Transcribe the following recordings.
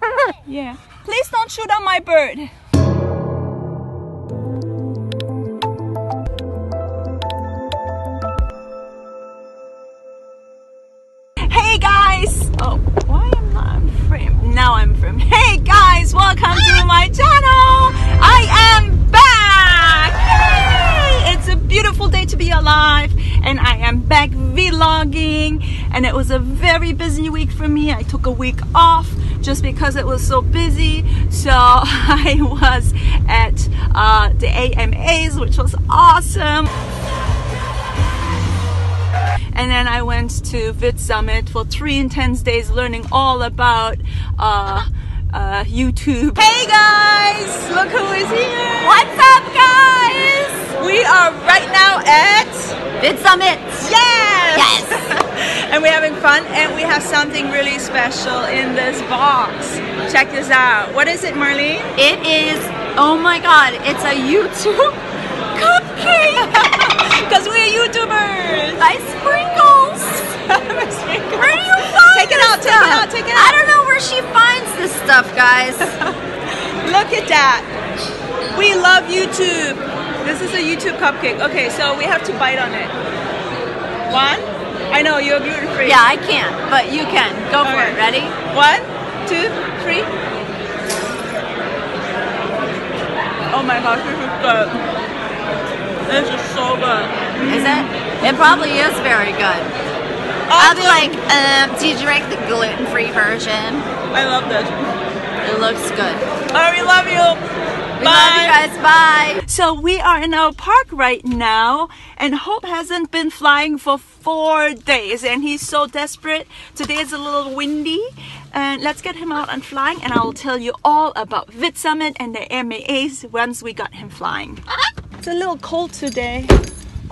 Yeah. Please don't shoot on my bird. Hey guys! Oh, why am I framed? Now I'm framed. Hey guys, welcome to my channel! I am back! Yay! It's a beautiful day to be alive and I am back vlogging and it was a very busy week for me. I took a week off just because it was so busy. So I was at uh, the AMAs, which was awesome. And then I went to Vid Summit for three intense days learning all about uh, uh, YouTube. Hey guys, look who is here. What's up guys? We are right now at Vid Summit. Yes! And we're having fun and we have something really special in this box. Check this out. What is it, Marlene? It is, oh my god, it's a YouTube cupcake. Because we're YouTubers. Nice sprinkles. Where do you find Take it out, take it out, take it out! I don't know where she finds this stuff, guys. Look at that. We love YouTube. This is a YouTube cupcake. Okay, so we have to bite on it. One. I know you're gluten free. yeah, I can't, but you can. Go for it. Ready? One, two, three. Oh my gosh, this is good. This is so good. Is it? It probably is very good. I'll be like, um, do you drink the gluten-free version? I love this. It looks good. Oh, we love you. We love you guys. Bye. So we are in our park right now, and Hope hasn't been flying for four days, and he's so desperate. Today is a little windy, and let's get him out and flying, and I will tell you all about Vid Summit and the MAAs once we got him flying. Uh-huh. It's a little cold today.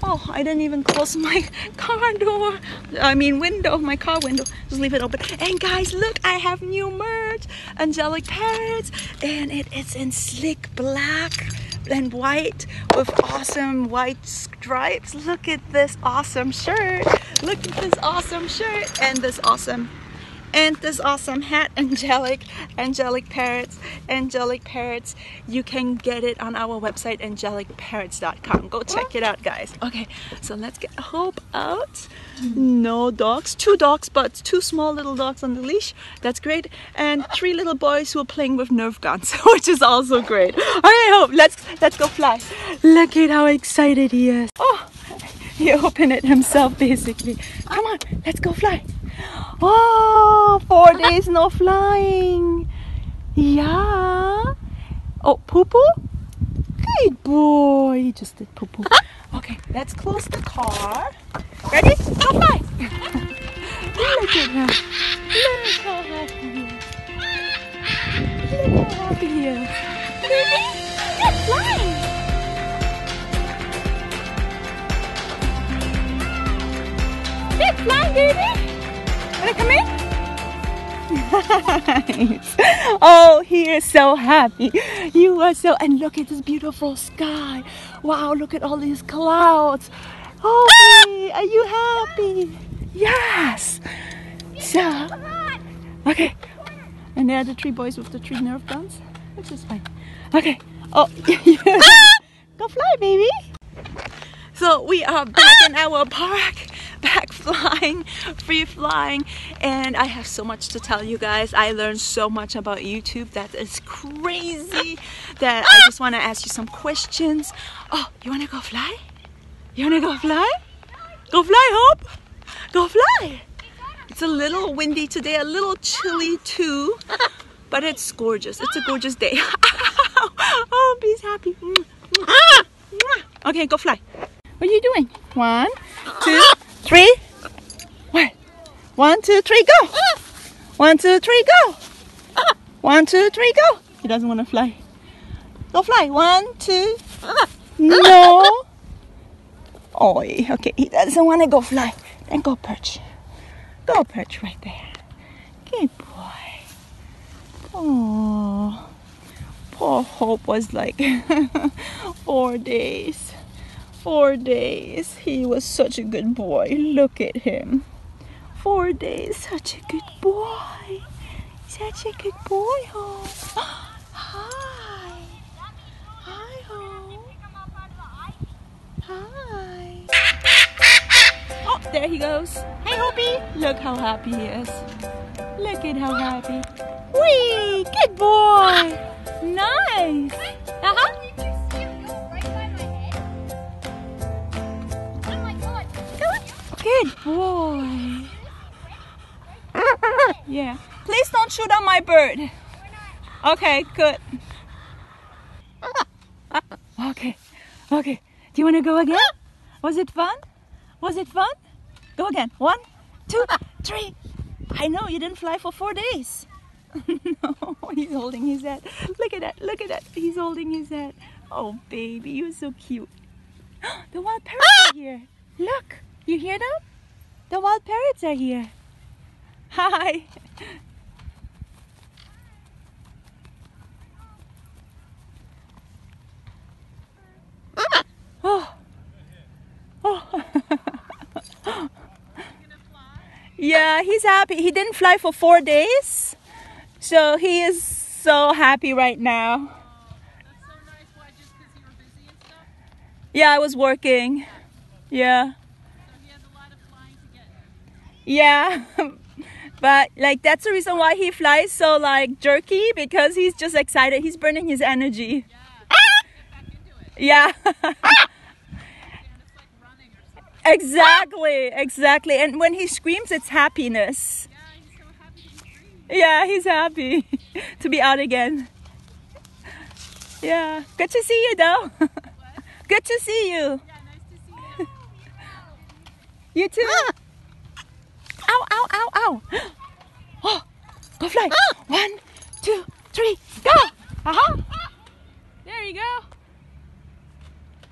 Oh, I didn't even close my car door. I mean, window, my car window. Just leave it open. And guys, look, I have new merch. Angelic Parrots. And it is in slick black and white with awesome white stripes. Look at this awesome shirt. Look at this awesome shirt and this awesome and this awesome hat angelic angelic parrots angelic parrots. You can get it on our website angelicparrots.com go check it out guys. Okay so let's get hope out. No dogs. Two dogs but two small little dogs on the leash. That's great. And three little boys who are playing with nerf guns which is also great. Okay hope. Let's let's go fly. Look at how excited he is. Oh he opened it himself basically. Come on let's go fly Oh, four days no flying. Yeah. Oh, poo poo? Good boy. He just did poo poo. Uh-huh. Okay, let's close the car. Ready? Go fly. Look at him. Look how happy he is. Look how happy he is. Baby, you're flying. You're flying, baby. Come? Nice. Oh, he is so happy. You are so, and look at this beautiful sky. Wow, look at all these clouds. Oh, are you happy? Yes. So, okay. And there are the three boys with the three nerf guns, which is fine. Okay. Oh, go fly, baby. So we are back in our park, back flying, free flying, and I have so much to tell you guys. I learned so much about YouTube that is crazy that I just want to ask you some questions. Oh, you want to go fly? You want to go fly? Go fly, Hope. Go fly. It's a little windy today, a little chilly too, but it's gorgeous. It's a gorgeous day. oh, he's happy. Okay, go fly. What are you doing? One, two, three. One, one, two, three, go. Ah! One, two, three, go. Ah! One, two, three, go. He doesn't want to fly. Go fly. One, two. Ah! No. Oh, okay. He doesn't want to go fly. Then go perch. Go perch right there. Good boy. Oh, poor Hope was like four days. Four days. He was such a good boy. Look at him. Four days. Such a good boy. such a good boy, Hope. Hi. Hi, Hope. Hi. Oh, there he goes. Hey, Hopi. Look how happy he is. Look at how happy. Wee, good boy. Nice. Uh-huh. Good boy. Yeah. Please don't shoot on my bird. Okay, good. Okay. Okay. Do you want to go again? Was it fun? Was it fun? Go again. One, two, three. I know you didn't fly for four days. no, he's holding his head. Look at that. Look at that. He's holding his head. Oh, baby, you're so cute. The wild parrots are ah! here. Look. You hear them? The wild parrots are here. Hi. Oh. Oh. yeah, he's happy. He didn't fly for four days. So he is so happy right now. Yeah, I was working. Yeah. Yeah. but like that's the reason why he flies so like jerky because he's just excited. He's burning his energy. Yeah. exactly, exactly. And when he screams it's happiness. Yeah, he's so happy to be out again. Yeah. Good to see you though. Good to see you. You too. Ow, ow, ow, ow. Oh, go fly. One, two, three, go. Uh-huh. There you go.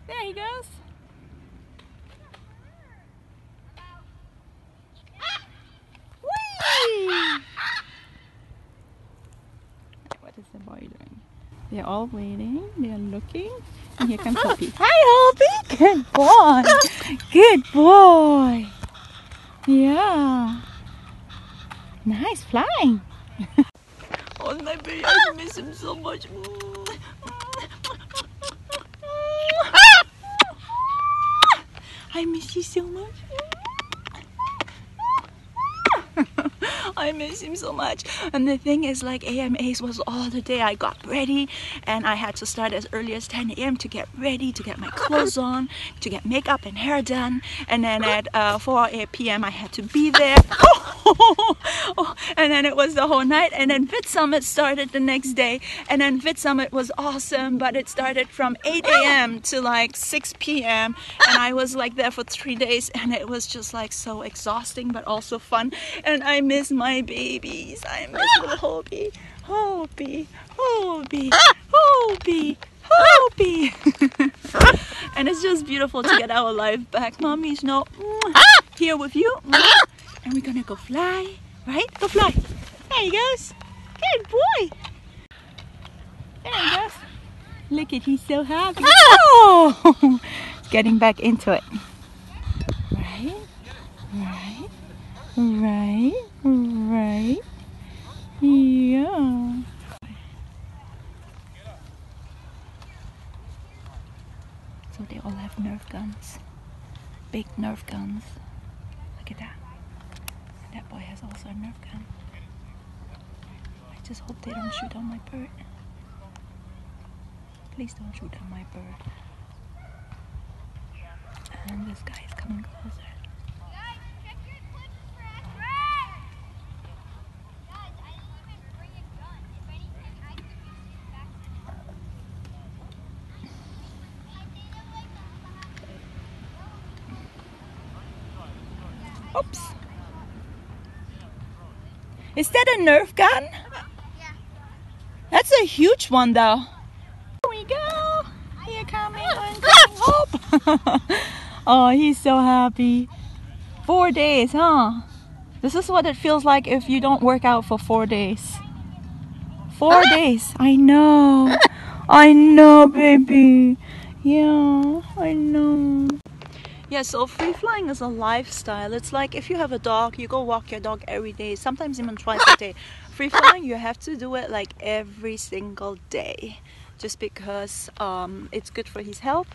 There he goes. Whee! What is the boy doing? They're all waiting. They're looking. And here comes Hopi. Hi, Hopi. Good boy. Good boy. Yeah. Nice flying. oh, my baby. I miss him so much. I miss you so much. I miss him so much. And the thing is, like, AMAs was all the day. I got ready and I had to start as early as 10 a.m. to get ready, to get my clothes on, to get makeup and hair done. And then at uh, 4 p.m., I had to be there. and then it was the whole night. And then Vid Summit started the next day. And then Vid Summit was awesome, but it started from 8 a.m. to like 6 p.m. And I was like there for three days. And it was just like so exhausting, but also fun. And I miss my babies. I miss little Hopi. Hopi. Hopi. Hopi. Hopi. and it's just beautiful to get our life back. Mommy's not ah! here with you. Ah! And we're gonna go fly. Right? Go fly. There he goes. Good boy. There he goes. Look at he's so happy. Ah! Oh! Getting back into it. Right? Right? Right? Right? Yeah. So they all have Nerf guns. Big Nerf guns. Look at that. That boy has also a Nerf gun. I just hope they don't shoot on my bird. Please don't shoot on my bird. And this guy is coming closer. Guys, check your point for. Guys, I didn't even bring a gun. If anything, I could be back in the house. Oops. Is that a Nerf gun? Yeah. That's a huge one though. Here we go. Here coming and coming oh, he's so happy. Four days, huh? This is what it feels like if you don't work out for four days. Four days. I know. I know, baby. Yeah, I know. Yeah, so free flying is a lifestyle. It's like if you have a dog, you go walk your dog every day, sometimes even twice a day. free flying you have to do it like every single day just because um, it's good for his health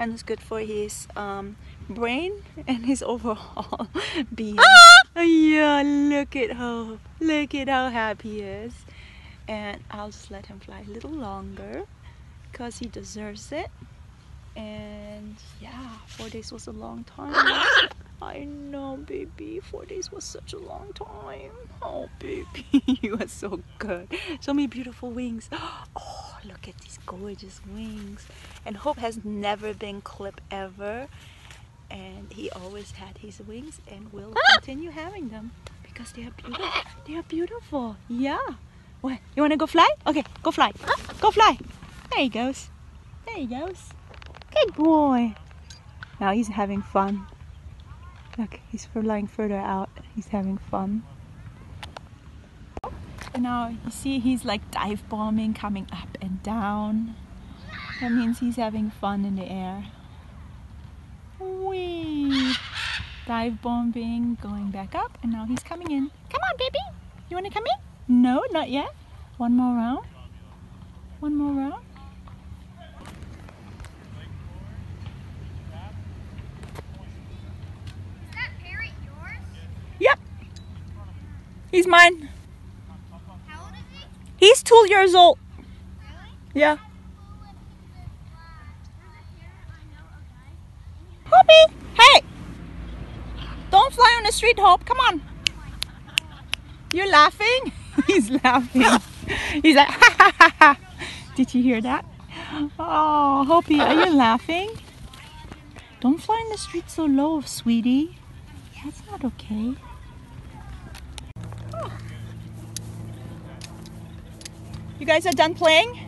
and it's good for his um, brain and his overall being. Ah! Yeah, look at how look at how happy he is. And I'll just let him fly a little longer because he deserves it. And yeah, four days was a long time. I know, baby. Four days was such a long time. Oh, baby, you are so good. So many beautiful wings. Oh, look at these gorgeous wings. And Hope has never been clipped ever. And he always had his wings and will continue having them because they are beautiful. They are beautiful. Yeah. What? You want to go fly? Okay, go fly. Go fly. There he goes. There he goes. Good boy. Now he's having fun. Look, he's flying further out. He's having fun. And now you see he's like dive bombing, coming up and down. That means he's having fun in the air. Whee! Dive bombing, going back up, and now he's coming in. Come on, baby! You want to come in? No, not yet. One more round. One more round. He's mine. He's two years old. Yeah. Hoppy, hey! Don't fly on the street, Hope. Come on. You're laughing? He's laughing. He's like, ha ha ha ha. Did you hear that? Oh, Hoppy, are you laughing? Don't fly in the street so low, sweetie. That's not okay. You guys are done playing?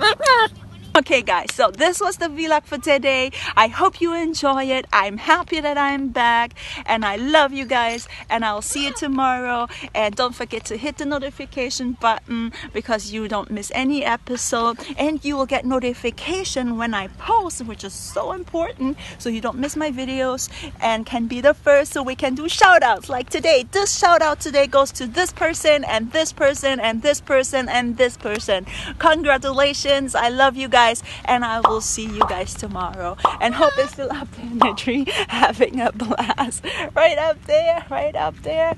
Okay guys, so this was the vlog for today. I hope you enjoy it. I'm happy that I'm back and I love you guys and I'll see you tomorrow. And don't forget to hit the notification button because you don't miss any episode and you will get notification when I post, which is so important so you don't miss my videos and can be the first so we can do shout outs like today. This shout out today goes to this person and this person and this person and this person. Congratulations. I love you guys guys and I will see you guys tomorrow. And Hope it's still up there in the tree having a blast. Right up there, right up there.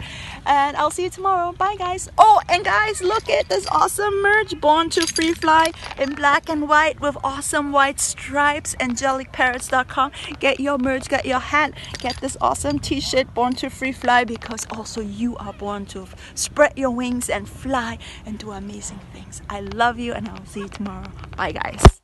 And I'll see you tomorrow. Bye guys. Oh, and guys, look at this awesome merch. Born to Free Fly in black and white with awesome white stripes. AngelicParrots.com. Get your merch, get your hat, get this awesome t-shirt. Born to Free Fly because also you are born to spread your wings and fly and do amazing things. I love you and I'll see you tomorrow. Bye guys.